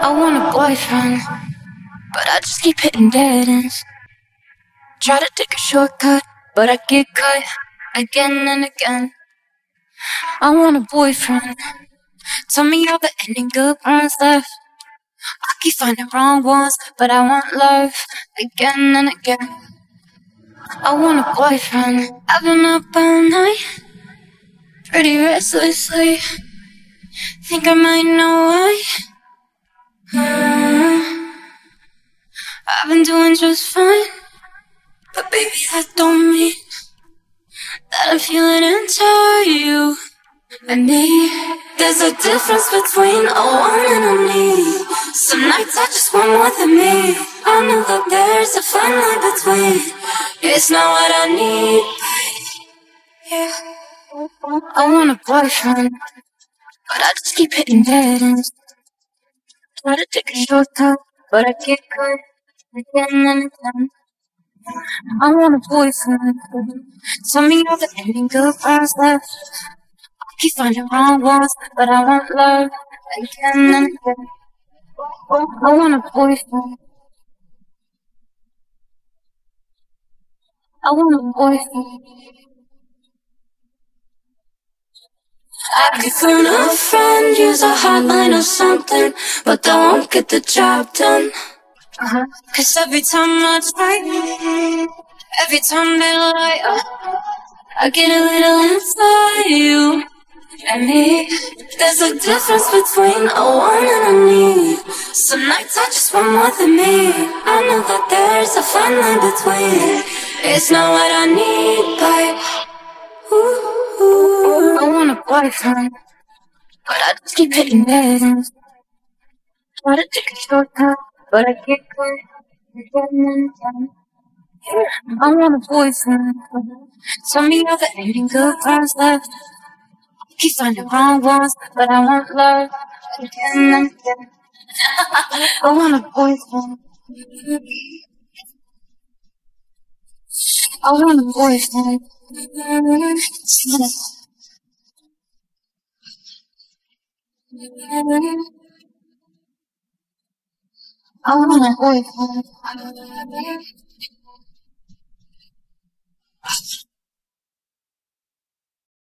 I want a boyfriend, but I just keep hitting dead ends. Try to take a shortcut, but I get cut again and again. I want a boyfriend. Tell me all the ending good ones left. I keep finding wrong ones, but I want love again and again. I want a boyfriend. I've been up all night, pretty restlessly. Think I might know why. Doing just fine, but baby, that don't mean that I'm feeling into you and me. There's a difference between a one and me. Some nights I just want more than me. I know that there's a fine line between. It's not what I need, yeah. I want a boyfriend, but I just keep hitting dead ends. Try to take a shortcut, but I and again. I want a boyfriend. Tell me all the ending good parts left. I keep finding wrong ones, but I want love again and again. I want a boyfriend. I want a boyfriend. I could phone a friend, use a hotline or something, but that won't get the job done. Uh-huh. Cause every time I try, every time they lie, uh, I get a little inside you and me. There's a difference between a want and a need. Some nights I just want more than me. I know that there's a fine line between. It's not what I need, but ooh. I want a boyfriend, but I just keep hitting ends. Try to take a shortcut, but I and again. I want a boyfriend. Tell me all the ending good times left. Keep finding wrong ones, but I want love again again. I want a boyfriend. I want a boyfriend. I want a boyfriend.